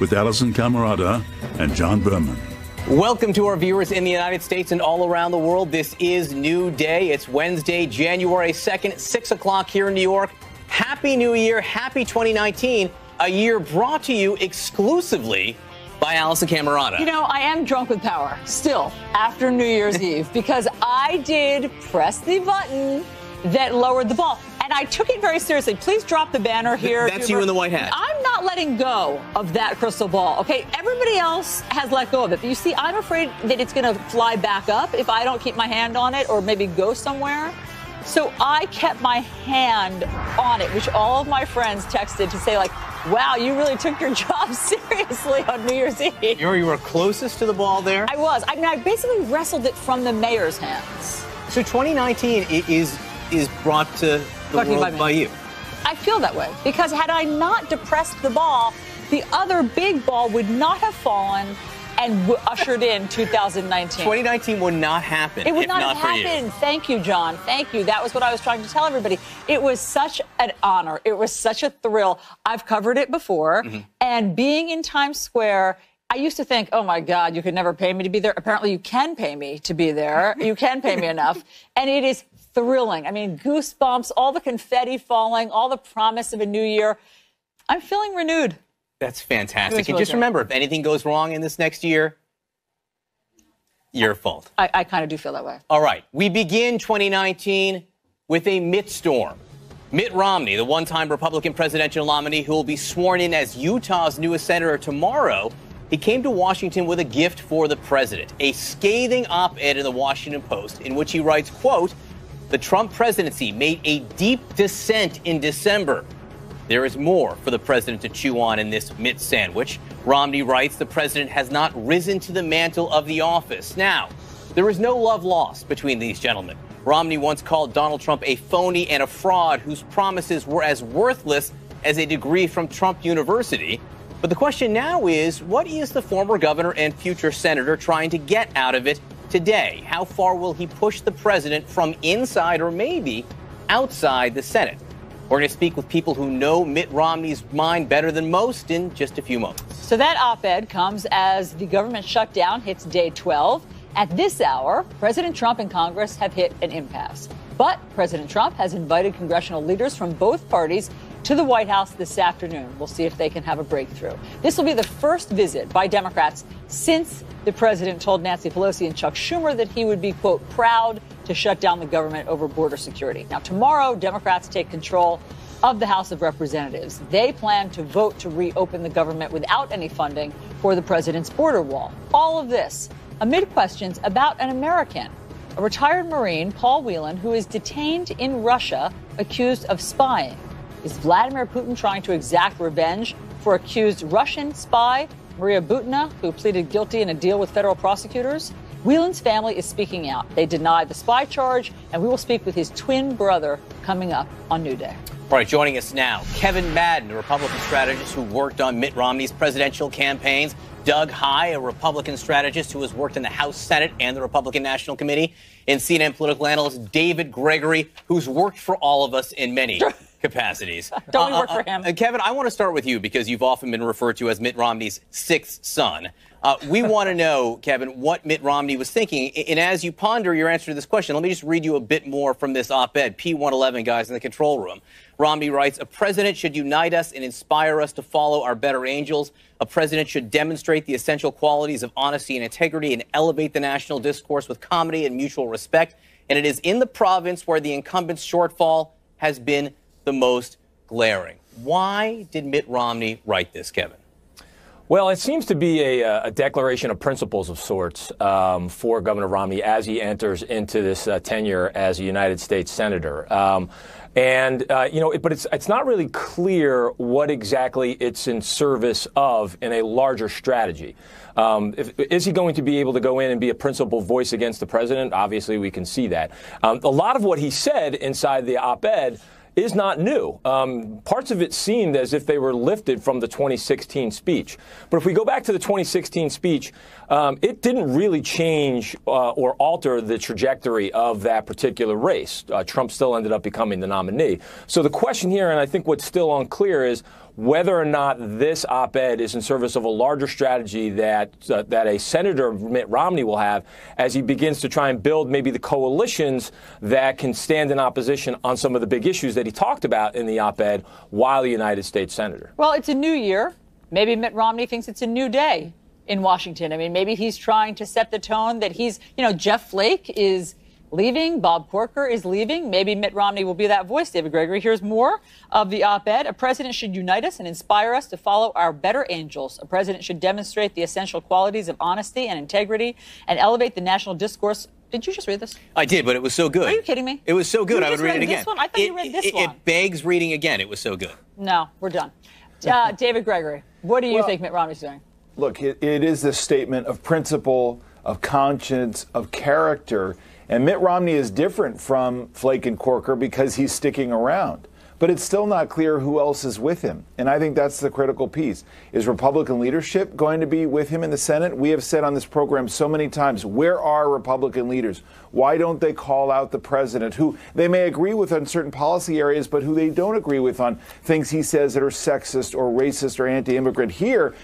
with Alisyn Camerota and John Berman. Welcome to our viewers in the United States and all around the world. This is New Day. It's Wednesday, January 2nd, 6 o'clock here in New York. Happy New Year. Happy 2019. A year brought to you exclusively by Alisyn Camerota. You know, I am drunk with power still after New Year's Eve because I did press the button that lowered the ball. And I took it very seriously. Please drop the banner here. That's you in the white hat. I'm not letting go of that crystal ball. Okay, everybody else has let go of it. But you see, I'm afraid that it's going to fly back up if I don't keep my hand on it or maybe go somewhere. So I kept my hand on it, which all of my friends texted to say, like, wow, you really took your job seriously on New Year's Eve. You were, you were closest to the ball there? I was. I mean, I basically wrestled it from the mayor's hands. So 2019 is is brought to the world by by, you. I feel that way because had I not depressed the ball, the other big ball would not have fallen and ushered in 2019. 2019 would not happen It would not, not, have for you. Thank you, John. Thank you. That was what I was trying to tell everybody. It was such an honor. It was such a thrill. I've covered it before, Mm-hmm. and being in Times Square. I used to think, oh my God, you could never pay me to be there. Apparently, you can pay me to be there. You can pay me enough. And it is thrilling. I mean, goosebumps, all the confetti falling, all the promise of a new year. I'm feeling renewed. That's fantastic. And just remember, if anything goes wrong in this next year, your fault. I, I kind of do feel that way. All right. We begin 2019 with a mitt storm. Mitt Romney, the one time Republican presidential nominee who will be sworn in as Utah's newest senator tomorrow, he came to Washington with a gift for the president, a scathing op-ed in the Washington Post in which he writes, quote, the Trump presidency made a deep descent in December. There is more for the president to chew on in this Mitt sandwich. Romney writes the president has not risen to the mantle of the office. Now, there is no love lost between these gentlemen. Romney once called Donald Trump a phony and a fraud whose promises were as worthless as a degree from Trump University. But the question now is what is the former governor and future senator trying to get out of it today? How far will he push the president from inside or maybe outside the Senate? We're going to speak with people who know Mitt Romney's mind better than most in just a few moments. So that op ed comes as the government shutdown hits day 12. At this hour, President Trump and Congress have hit an impasse. But President Trump has invited congressional leaders from both parties to the White House this afternoon. We'll see if they can have a breakthrough. This will be the first visit by Democrats since the president told Nancy Pelosi and Chuck Schumer that he would be, quote, proud to shut down the government over border security. Now, tomorrow, Democrats take control of the House of Representatives. They plan to vote to reopen the government without any funding for the president's border wall. All of this amid questions about an American, a retired Marine, Paul Whelan, who is detained in Russia accused of spying. Is Vladimir Putin trying to exact revenge for accused Russian spy Maria Butina, who pleaded guilty in a deal with federal prosecutors? Whelan's family is speaking out. They deny the spy charge, and we will speak with his twin brother coming up on New Day. All right, joining us now, Kevin Madden, a Republican strategist who worked on Mitt Romney's presidential campaigns. Doug Heye, a Republican strategist who has worked in the House, Senate, and the Republican National Committee. And CNN political analyst David Gregory, who's worked for all of us in many capacities. Don't we work for him? uh, Kevin, I want to start with you because you've often been referred to as Mitt Romney's sixth son. Uh, we want to know, Kevin, what Mitt Romney was thinking. And as you ponder your answer to this question, let me just read you a bit more from this op ed, P111 guys in the control room. Romney writes A president should unite us and inspire us to follow our better angels. A president should demonstrate the essential qualities of honesty and integrity and elevate the national discourse with comity and mutual respect. And it is in the province where the incumbent's shortfall has been the most glaring. Why did Mitt Romney write this, Kevin? Well, it seems to be a, uh, a declaration of principles of sorts um, for Governor Romney as he enters into this uh, tenure as a United States senator. Um, and uh, you know, it, but it's it's not really clear what exactly it's in service of in a larger strategy. Um, if, is he going to be able to go in and be a principal voice against the president? Obviously, we can see that. Um, a lot of what he said inside the op-ed is not new. Um, parts of it seemed as if they were lifted from the 2016 speech. But if we go back to the 2016 speech, um, it didn't really change uh, or alter the trajectory of that particular race. Uh, Trump still ended up becoming the nominee. So the question here, and I think what's still unclear, is whether or not this op-ed is in service of a larger strategy that uh, that a Senator Mitt Romney will have as he begins to try and build maybe the coalitions that can stand in opposition on some of the big issues that he talked about in the op-ed while a United States senator. Well, it's a new year. Maybe Mitt Romney thinks it's a new day in Washington. I mean, maybe he's trying to set the tone that he's, you know, Jeff Flake is leaving. Bob Corker is leaving. Maybe Mitt Romney will be that voice. David Gregory, here's more of the op ed. A president should unite us and inspire us to follow our better angels. A president should demonstrate the essential qualities of honesty and integrity and elevate the national discourse. Did you just read this? I did, but it was so good. Are you kidding me? It was so good. I would read read it again. this one? I thought it, you read this it, one. It begs reading again. It was so good. No, we're done. Uh, David Gregory, what do you Well- think Mitt Romney's doing? Look, it, it is a statement of principle, of conscience, of character. And Mitt Romney is different from Flake and Corker because he's sticking around. But it's still not clear who else is with him. And I think that's the critical piece. Is Republican leadership going to be with him in the Senate? We have said on this program so many times where are Republican leaders? Why don't they call out the president, who they may agree with on certain policy areas, but who they don't agree with on things he says that are sexist or racist or anti immigrant? Here,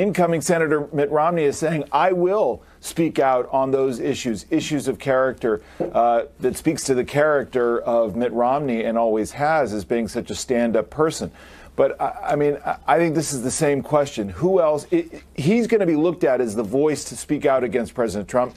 incoming Senator Mitt Romney is saying, I will speak out on those issues, issues of character uh, that speaks to the character of Mitt Romney and always has as being such a stand up person. But I, I mean, I- think this is the same question. Who else? It, he's going to be looked at as the voice to speak out against President Trump.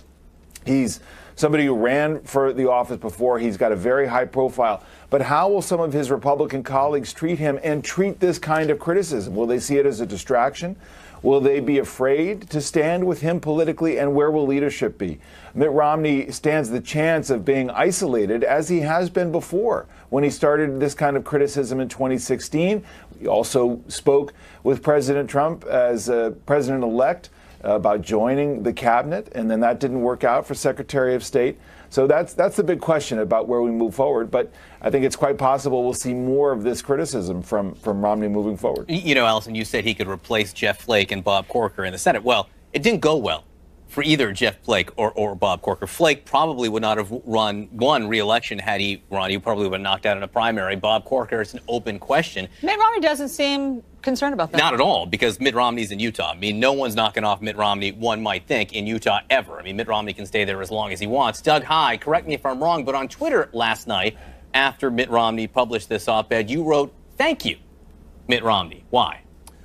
He's somebody who ran for the office before. He's got a very high profile. But how will some of his Republican colleagues treat him and treat this kind of criticism? Will they see it as a distraction? Will they be afraid to stand with him politically? And where will leadership be? Mitt Romney stands the chance of being isolated as he has been before when he started this kind of criticism in 2016. He also spoke with President Trump as uh, president elect about joining the cabinet, and then that didn't work out for Secretary of State. So that's that's the big question about where we move forward. But I think it's quite possible we'll see more of this criticism from from Romney moving forward. You know, Alisyn, you said he could replace Jeff Flake and Bob Corker in the Senate. Well, it didn't go well for either Jeff Flake or, or Bob Corker. Flake probably would not have run won re-election had he run. He probably would have been knocked out in a primary. Bob Corker is an open question. Mitt Romney doesn't seem concerned about that. Not at all, because Mitt Romney's in Utah. I mean, no one's knocking off Mitt Romney, one might think, in Utah ever. I mean, Mitt Romney can stay there as long as he wants. Doug Heye, correct me if I'm wrong, but on Twitter last night, after Mitt Romney published this op ed, you wrote, Thank you, Mitt Romney. Why?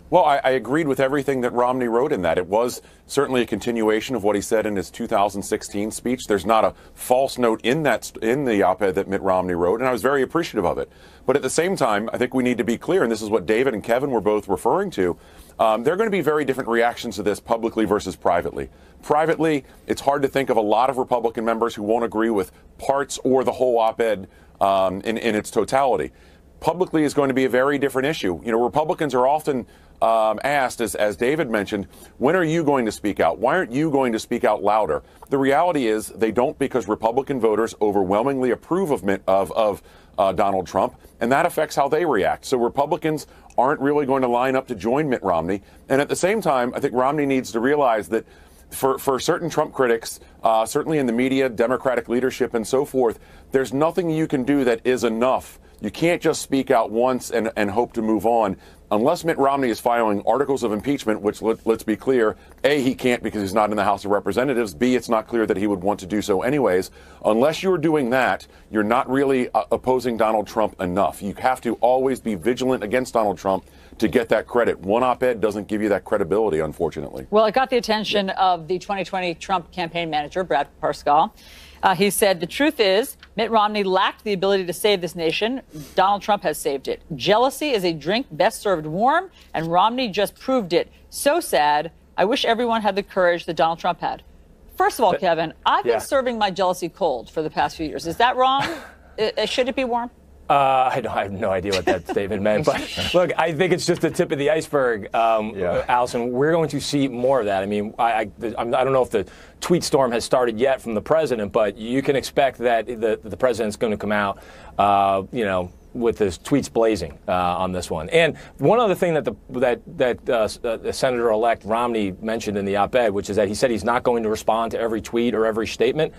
Well, I, I agreed with everything that Romney wrote in that. It was certainly a continuation of what he said in his 2016 speech. There's not a false note in that in the op-ed that Mitt Romney wrote, and I was very appreciative of it. But at the same time, I think we need to be clear, and this is what David and Kevin were both referring to. Um, there are going to be very different reactions to this publicly versus privately. Privately, it's hard to think of a lot of Republican members who won't agree with parts or the whole op-ed um, in, in its totality publicly is going to be a very different issue. You know, Republicans are often um, asked, as, as David mentioned, when are you going to speak out? Why aren't you going to speak out louder? The reality is they don't because Republican voters overwhelmingly approve of, of, of uh, Donald Trump, and that affects how they react. So Republicans aren't really going to line up to join Mitt Romney. And at the same time, I think Romney needs to realize that for, for certain Trump critics, uh, certainly in the media, Democratic leadership, and so forth, there's nothing you can do that is enough. You can't just speak out once and, and hope to move on. Unless Mitt Romney is filing articles of impeachment, which let, us be clear, A, he can't because he's not in the House of Representatives. B, it's not clear that he would want to do so anyways. Unless you're doing that, you're not really uh, opposing Donald Trump enough. You have to always be vigilant against Donald Trump to get that credit. One op ed doesn't give you that credibility, unfortunately. Well, it got the attention of the 2020 Trump campaign manager, Brad Parscale. Uh, he said, The truth is, Mitt Romney lacked the ability to save this nation. Donald Trump has saved it. Jealousy is a drink best served warm, and Romney just proved it. So sad. I wish everyone had the courage that Donald Trump had. First of all, Kevin, I've yeah. been serving my jealousy cold for the past few years. Is that wrong? Should it be warm? Uh, I, don't, I have no idea what that statement meant, but look, I think it's just the tip of the iceberg, um, Yeah. Alisyn. We're going to see more of that. I mean, I, I, I'm- don't know if the tweet storm has started yet from the president, but you can expect that the, the president's going to come out, uh, you know, with his tweets blazing uh, on this one. And one other thing that the that that uh, uh, Senator-elect Romney mentioned in the op-ed, which is that he said he's not going to respond to every tweet or every statement.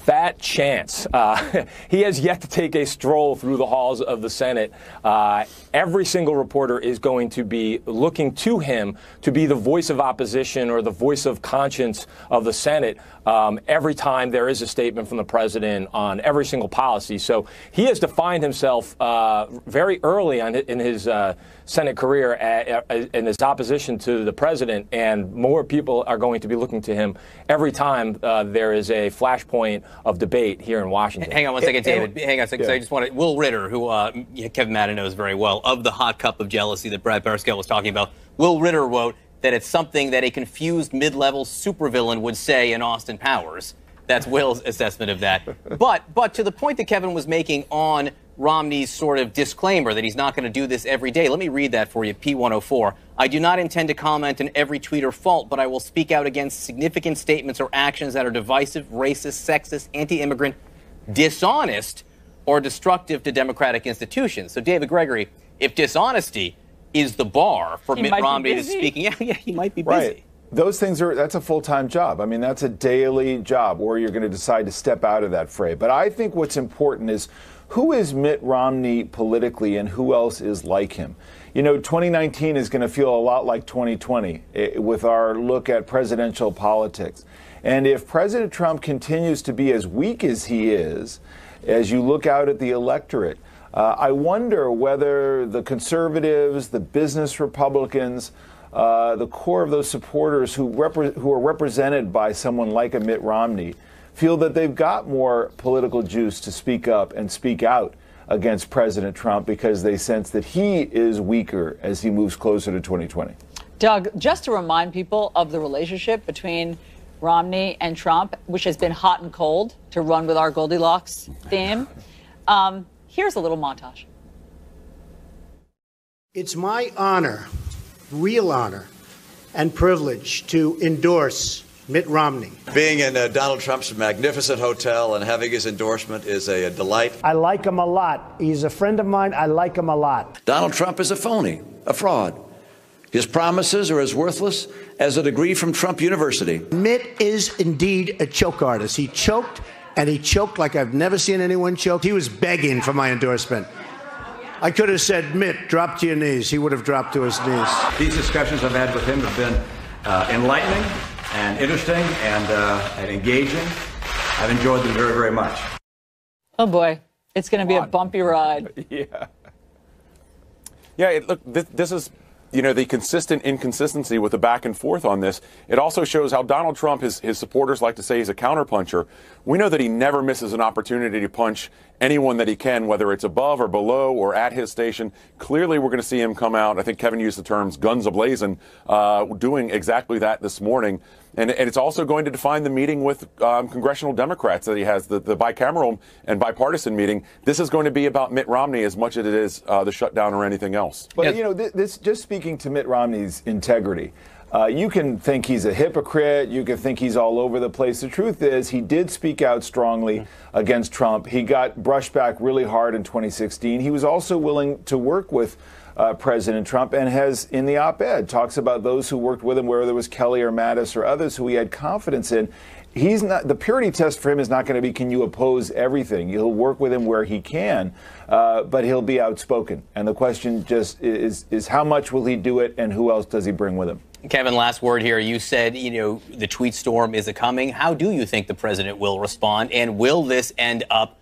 Fat chance. Uh, he has yet to take a stroll through the halls of the Senate. Uh, every single reporter is going to be looking to him to be the voice of opposition or the voice of conscience of the Senate um, every time there is a statement from the president on every single policy. So he has defined himself uh, very early on in his uh, Senate career in his opposition to the president, and more people are going to be looking to him every time uh, there is a flashpoint of debate here in Washington. Hang on one second, David. Hang on a second. Yeah. I just want to. Will Ritter, who uh, Kevin Madden knows very well, of the hot cup of jealousy that Brad Parscale was talking about, Will Ritter wrote that it's something that a confused mid-level supervillain would say in Austin Powers. That's Will's assessment of that. But but to the point that Kevin was making on Romney's sort of disclaimer that he's not going to do this every day. Let me read that for you, P104. I do not intend to comment on every tweet or fault, but I will speak out against significant statements or actions that are divisive, racist, sexist, anti immigrant, dishonest, or destructive to democratic institutions. So, David Gregory, if dishonesty is the bar for he Mitt Romney to speaking. Yeah, yeah, he might be busy. Right. Those things are that's a full-time job. I mean, that's a daily job or you're going to decide to step out of that fray. But I think what's important is who is Mitt Romney politically and who else is like him? You know, 2019 is going to feel a lot like 2020 eh, with our look at presidential politics. And if President Trump continues to be as weak as he is, as you look out at the electorate, uh, I wonder whether the conservatives, the business Republicans, uh, the core of those supporters who, repre- who are represented by someone like a Mitt Romney feel that they've got more political juice to speak up and speak out against President Trump because they sense that he is weaker as he moves closer to 2020. Doug, just to remind people of the relationship between Romney and Trump, which has been hot and cold, to run with our Goldilocks theme. Um, Here's a little montage. It's my honor, real honor, and privilege to endorse Mitt Romney. Being in uh, Donald Trump's magnificent hotel and having his endorsement is a, a, delight. I like him a lot. He's a friend of mine. I like him a lot. Donald Trump is a phony, a fraud. His promises are as worthless as a degree from Trump University. Mitt is indeed a choke artist. He choked and he choked like I've never seen anyone choke. He was begging for my endorsement. I could have said, Mitt, drop to your knees. He would have dropped to his knees. These discussions I've had with him have been uh, enlightening and interesting and, uh, and engaging. I've enjoyed them very, very much. Oh boy, it's going to be a bumpy ride. yeah. Yeah, it, look, this, this is you know, the consistent inconsistency with the back and forth on this. It also shows how Donald Trump, his, his supporters like to say he's a counterpuncher. We know that he never misses an opportunity to punch anyone that he can, whether it's above or below or at his station. Clearly, we're going to see him come out. I think Kevin used the terms guns ablazing, uh, doing exactly that this morning. And, and, it's also going to define the meeting with um, congressional Democrats that he has, the, the, bicameral and bipartisan meeting. This is going to be about Mitt Romney as much as it is uh, the shutdown or anything else. But, you know, this, this just speaking to Mitt Romney's integrity. Uh, you can think he's a hypocrite. You can think he's all over the place. The truth is, he did speak out strongly against Trump. He got brushed back really hard in 2016. He was also willing to work with uh, President Trump and has, in the op ed, talks about those who worked with him, whether it was Kelly or Mattis or others who he had confidence in. He's not the purity test for him is not going to be can you oppose everything. He'll work with him where he can, uh, but he'll be outspoken. And the question just is is how much will he do it, and who else does he bring with him? Kevin, last word here. You said, you know, the tweet storm is a coming. How do you think the president will respond? And will this end up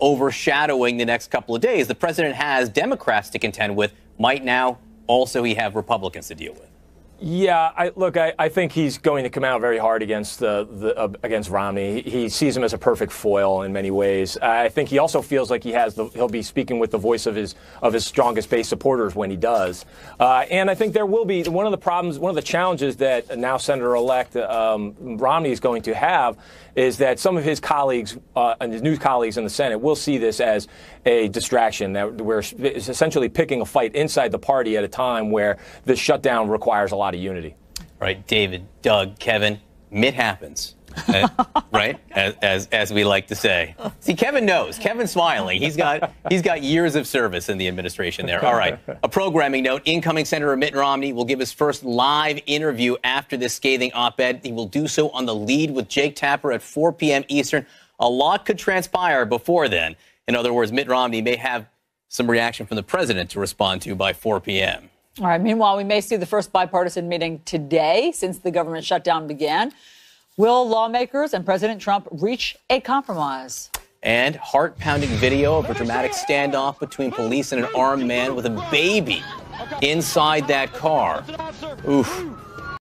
overshadowing the next couple of days? The president has Democrats to contend with. Might now also he have Republicans to deal with? Yeah, I, look, I, I, think he's going to come out very hard against the, the uh, against Romney. He, he, sees him as a perfect foil in many ways. I think he also feels like he has the, he'll be speaking with the voice of his of his strongest base supporters when he does. Uh, and I think there will be one of the problems, one of the challenges that now Senator-elect um, Romney is going to have is that some of his colleagues uh, and his new colleagues in the Senate will see this as a distraction that we're essentially picking a fight inside the party at a time where the shutdown requires a lot of unity. Right, David, Doug, Kevin, Mitt happens. uh, right? As, as, as we like to say. See, Kevin knows. Kevin's smiling. He's got he's got years of service in the administration there. All right. A programming note: incoming Senator Mitt Romney will give his first live interview after this scathing op-ed. He will do so on the lead with Jake Tapper at 4 p.m. Eastern a lot could transpire before then. In other words, Mitt Romney may have some reaction from the president to respond to by 4 p.m. All right. Meanwhile, we may see the first bipartisan meeting today since the government shutdown began. Will lawmakers and President Trump reach a compromise? And heart pounding video of a dramatic standoff between police and an armed man with a baby inside that car. Oof.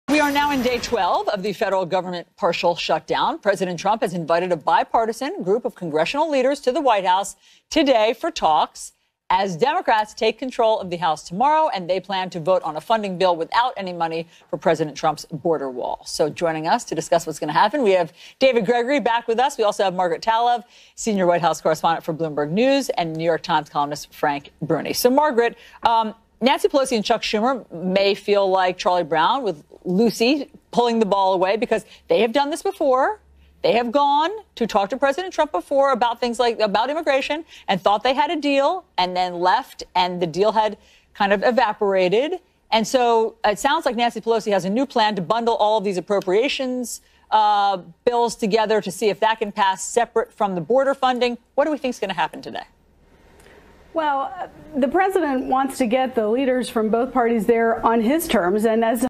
We are now in day 12 of the federal government partial shutdown. President Trump has invited a bipartisan group of congressional leaders to the White House today for talks as Democrats take control of the House tomorrow and they plan to vote on a funding bill without any money for President Trump's border wall. So joining us to discuss what's going to happen, we have David Gregory back with us. We also have Margaret Talev, senior White House correspondent for Bloomberg News, and New York Times columnist Frank Bruni. So Margaret, um, Nancy Pelosi and Chuck Schumer may feel like Charlie Brown with Lucy pulling the ball away because they have done this before. They have gone to talk to President Trump before about things like about immigration and thought they had a deal and then left and the deal had kind of evaporated. And so it sounds like Nancy Pelosi has a new plan to bundle all of these appropriations uh, bills together to see if that can pass separate from the border funding. What do we think is going to happen today? Well, the president wants to get the leaders from both parties there on his terms. And as